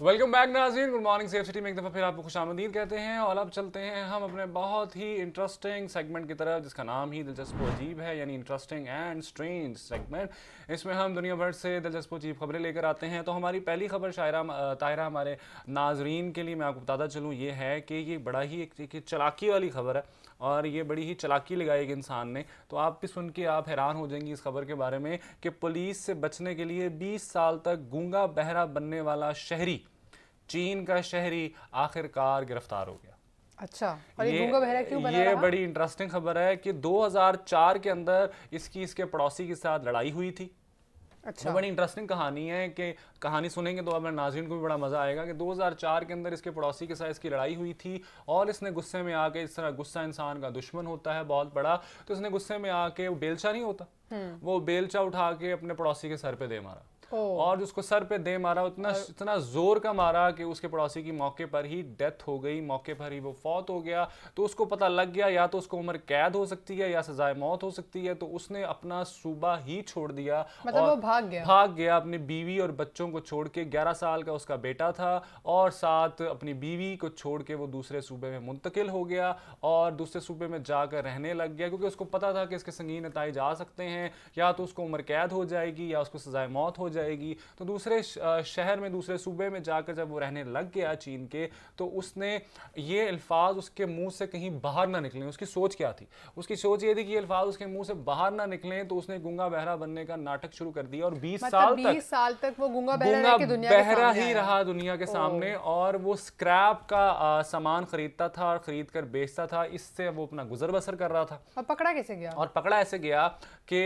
Welcome back Nazeen good morning safe city में एक दफ़ा फिर आपको खुश आमदीद कहते हैं और अब चलते हैं हम अपने बहुत ही इंटरेस्टिंग सेगमेंट की तरफ़ जिसका नाम ही दिलचस्प अजीब है यानी इंटरेस्टिंग एंड स्ट्रेंज सेगमेंट इसमें हम दुनिया भर से दिलचस्प अजीब खबरें लेकर आते हैं। तो हमारी पहली खबर शायरा तायरा हमारे नाजरीन के लिए मैं आपको बताता चलूँ ये है कि ये बड़ा ही एक, एक चलाकी वाली खबर है और ये बड़ी ही चलाकी लगाई एक इंसान ने। तो आप भी सुन के आप हैरान हो जाएँगी इस खबर के बारे में कि पुलिस से बचने के लिए 20 साल तक गूँगा बहरा बनने वाला शहरी चीन का शहरी आखिरकार गिरफ़्तार हो गया। अच्छा और ये, बहरा क्यों बना ये रहा? बड़ी इंटरेस्टिंग खबर है कि 2004 के अंदर इसकी इसके पड़ोसी के साथ लड़ाई हुई थी। अच्छा। तो बड़ी इंटरेस्टिंग कहानी है कि कहानी सुनेंगे तो अब नाजरीन को भी बड़ा मज़ा आएगा कि 2004 के अंदर इसके पड़ोसी के साथ इसकी लड़ाई हुई थी और इसने गुस्से में आके इस तरह गुस्सा इंसान का दुश्मन होता है बहुत बड़ा तो इसने गुस्से में आके बेलचा नहीं होता? हम्म। वो बेलचा उठा के अपने पड़ोसी के सर पे दे मारा। और उसको सर पे दे मारा उतना इतना ज़ोर का मारा कि उसके पड़ोसी की मौके पर ही डेथ हो गई मौके पर ही वो फौत हो गया। तो उसको पता लग गया या तो उसको उम्र कैद हो सकती है या सजाए मौत हो सकती है तो उसने अपना सूबा ही छोड़ दिया मतलब वो भाग गया। भाग गया अपनी बीवी और बच्चों को छोड़ के। ग्यारह साल का उसका बेटा था और साथ अपनी बीवी को छोड़ के वो दूसरे सूबे में मुंतकिल हो गया और दूसरे सूबे में जाकर रहने लग गया क्योंकि उसको पता था कि इसके संगीन नतज जा सकते हैं। या तो उसको उम्र कैद हो जाएगी या उसको सजाए मौत हो जाएगी जाएगी। तो दूसरे शहर में दूसरे सूबे में जाकर जब वो रहने लग गया चीन के तो उसने ये अल्फाज उसके मुँह से कहीं बाहर ना निकले। उसकी सोच क्या थी? उसकी सोच ये थी कि अल्फाज उसके मुँह से बाहर ना निकले तो उसने गुंगा बहरा बनने का नाटक शुरू कर दिया और बीस मतलब साल तक साल तक वो गुंगा बहरा, दुनिया बहरा ही रहा दुनिया के सामने और वो स्क्रैप का आ, सामान खरीदता था और खरीद कर बेचता था। इससे वो अपना गुजर बसर कर रहा था। और पकड़ा कैसे गया? और पकड़ा ऐसे गया कि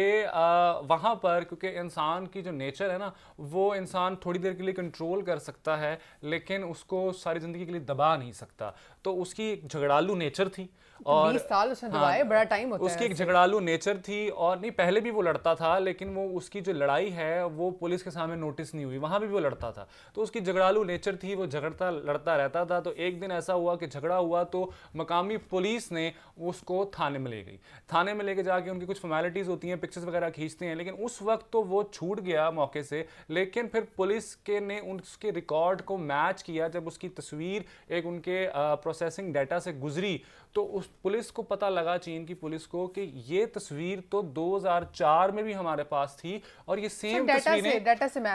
वहाँ पर क्योंकि इंसान की जो नेचर है ना वो इंसान थोड़ी देर के लिए कंट्रोल कर सकता है, लेकिन उसको सारी ज़िंदगी के लिए दबा नहीं सकता। तो उसकी झगड़ालू नेचर थी। और साल उसने हाँ, बड़ा टाइम होता उसकी एक झगड़ालू नेचर थी और नहीं पहले भी वो लड़ता था लेकिन वो उसकी जो लड़ाई है वो पुलिस के सामने नोटिस नहीं हुई। वहाँ भी वो लड़ता था। तो उसकी झगड़ालू नेचर थी वो झगड़ता लड़ता रहता था। तो एक दिन ऐसा हुआ कि झगड़ा हुआ तो मकामी पुलिस ने उसको थाने में ले गई। थाने में लेके जाके उनकी कुछ फॉर्मेलिटीज़ होती हैं पिक्चर्स वगैरह खींचते हैं लेकिन उस वक्त तो वो छूट गया मौके से। लेकिन फिर पुलिस के ने उसके रिकॉर्ड को मैच किया जब उसकी तस्वीर एक उनके प्रोसेसिंग डाटा से गुजरी। तो उस पुलिस को पता लगा चीन की पुलिस को कि ये तस्वीर तो 2004 में भी हमारे पास थी और ये सेम तस्वीरें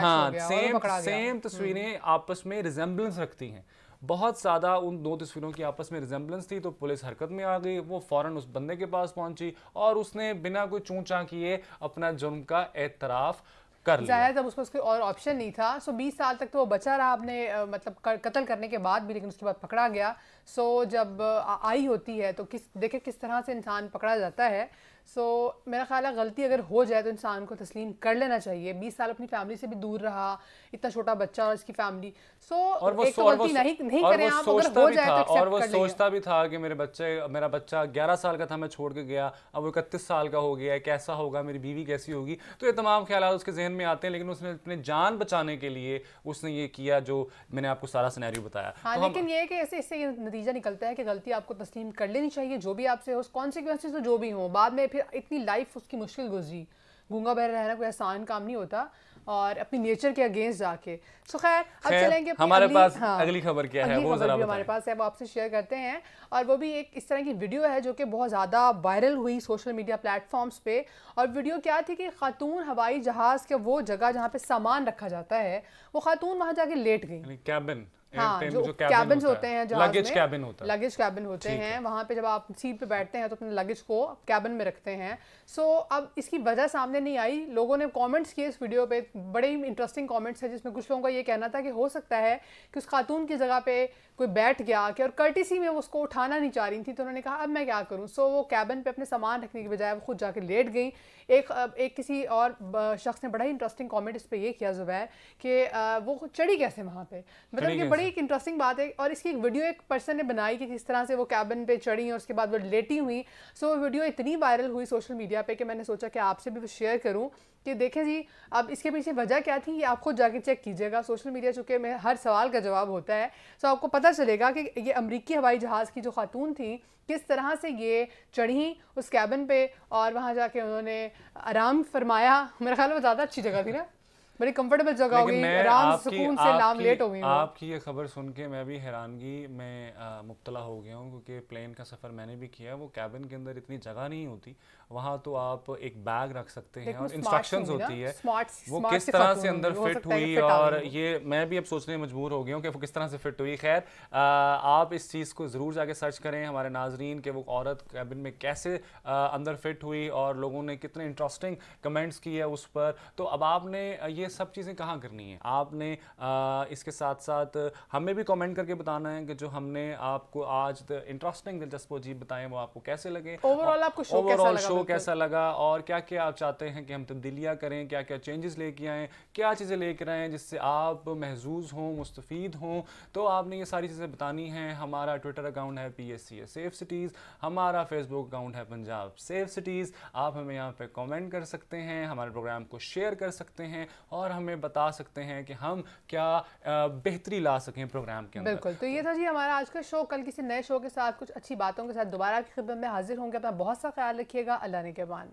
हाँ सेम सेम तस्वीरें हम्म। आपस में रिजेंबलेंस रखती हैं। बहुत ज़्यादा उन दो तस्वीरों की आपस में रिजेंबलेंस थी तो पुलिस हरकत में आ गई। वो फ़ौरन उस बंदे के पास पहुँची और उसने बिना कोई चूचा किए अपना जुर्म का एतराफ़ कर लिया। जब उसको उसके और ऑप्शन नहीं था। सो 20 साल तक तो वो बचा रहा आपने मतलब कर, कत्ल करने के बाद भी लेकिन उसके बाद पकड़ा गया। सो जब आई होती है तो किस देखे किस तरह से इंसान पकड़ा जाता है। सो मेरा ख्याल है गलती अगर हो जाए तो इंसान को तस्लीम कर लेना चाहिए। बीस साल अपनी फैमिली से भी दूर रहा इतना छोटा बच्चा और इसकी फैमिली सो और वो एक तो गलती नहीं नहीं करें आप अगर हो जाए तो और वो सोचता भी था कि मेरे बच्चे मेरा बच्चा ग्यारह साल का था मैं छोड़ के गया। अब वो इकतीस साल का हो गया कैसा होगा मेरी बीवी कैसी होगी? तो ये तमाम ख्याल उसके जहन में आते हैं लेकिन उसने अपने जान बचाने के लिए उसने ये किया जो मैंने आपको सारा सिनेरियो बताया। हाँ तो लेकिन ये कि ऐसे इससे नतीजा निकलता है कि गलती आपको तस्लीम कर लेनी चाहिए जो भी आपसे हो कॉन्सिक्वेंसेज तो जो भी हो बाद में फिर इतनी लाइफ उसकी मुश्किल गुजरी। गूँगा बहरा रहना कोई आसान काम नहीं होता और अपनी नेचर के अगेंस्ट जाके। सो खैर अब चलेंगे हमारे अगली, पास हाँ, अगली खबर क्या है वो जरा हमारे पास है वो आपसे शेयर करते हैं। और वो भी एक इस तरह की वीडियो है जो कि बहुत ज़्यादा वायरल हुई सोशल मीडिया प्लेटफॉर्म्स पे। और वीडियो क्या थी कि खातून हवाई जहाज़ के वो जगह जहाँ पे सामान रखा जाता है वो खातून वहाँ जाके लेट गई। कैबिन हाँ जो, जो कैबिन होते हैं। लगेज कैबिन होता है। लगेज कैबिन होते हैं वहाँ पे जब आप सीट पे बैठते हैं तो अपने लगेज को कैबिन में रखते हैं। सो so, अब इसकी वजह सामने नहीं आई। लोगों ने कमेंट्स किए इस वीडियो पे बड़े ही इंटरेस्टिंग कमेंट्स है जिसमें कुछ लोगों का ये कहना था कि हो सकता है कि उस खातून की जगह पे कोई बैठ गया कि और कर्टिसी में उसको उठाना नहीं चाह रही थी तो उन्होंने कहा अब मैं क्या करूँ? सो so, वो कैबिन पे अपने सामान रखने की बजाय वो खुद जाके लेट गई। एक एक किसी और शख्स ने बड़ा ही इंटरेस्टिंग कमेंट इस पर ये किया जुबैर कि वो चढ़ी कैसे वहाँ पे? मतलब ये बड़ी एक इंटरेस्टिंग बात है और इसकी एक वीडियो एक पर्सन ने बनाई कि किस तरह से वो कैबिन पे चढ़ी और उसके बाद वो लेटी हुई। सो वो वीडियो इतनी वायरल हुई सोशल मीडिया पे कि मैंने सोचा कि आपसे भी शेयर करूँ कि देखें जी, अब इसके पीछे वजह क्या थी, ये आप खुद जाके चेक कीजिएगा। सोशल मीडिया चूँकि में हर सवाल का जवाब होता है। तो आपको पता चलेगा कि ये अमरीकी हवाई जहाज़ की जो खातून थी, किस तरह से ये चढ़ी उस कैबिन पे और वहाँ जाके उन्होंने आराम फरमाया। मेरा ख्याल में ज़्यादा अच्छी जगह थी ना। बड़ी कंफर्टेबल जगह होगी। आराम सुकून से नाम लेट होगी आपकी ये खबर सुन के मैं भी हैरानगी में मुब्तला हो गया हूँ क्योंकि प्लेन का सफ़र मैंने भी किया वो कैबिन के अंदर इतनी जगह नहीं होती। वहाँ तो आप एक बैग रख सकते हैं और इंस्ट्रक्शंस होती है। वो किस तरह से अंदर फिट हुई और ये मैं भी अब सोचने मजबूर हो गया हूँ कि वो किस तरह से फिट हुई। खैर आप इस चीज़ को ज़रूर जाके सर्च करें हमारे नाजरीन के वो औरत कैबिन में कैसे अंदर फिट हुई और लोगों ने कितने इंटरेस्टिंग कमेंट्स किए उस पर। तो अब आपने ये सब चीज़ें कहाँ करनी है? आपने इसके साथ साथ हमें भी कमेंट करके बताना है कि जो हमने आपको आज इंटरेस्टिंग दिलचस्प अजीब बताए वो आपको कैसे लगे? ओवरऑल आपको शो कैसा लगा शो कैसा लगा और क्या क्या आप चाहते हैं कि हम तब्दीलियाँ करें क्या क्या चेंजेस लेके आएँ क्या चीज़ें लेकर आएँ जिससे आप महजूज हों मुस्तफ़ हों? तो आपने ये सारी चीज़ें बतानी हैं। हमारा ट्विटर अकाउंट है P S C safe cities हमारा फेसबुक अकाउंट है पंजाब सेफ़ सिटीज़ आप हमें यहाँ पर कॉमेंट कर सकते हैं हमारे प्रोग्राम को शेयर कर सकते हैं और हमें बता सकते हैं कि हम क्या बेहतरी ला सकें प्रोग्राम के अंदर। बिल्कुल तो ये था जी हमारा आज का शो कल किसी नए शो के साथ, कुछ अच्छी बातों के साथ दोबारा की खिदमत में हाजिर होंगे। अपना बहुत सा ख्याल रखिएगा। अल्लाह ने के बाद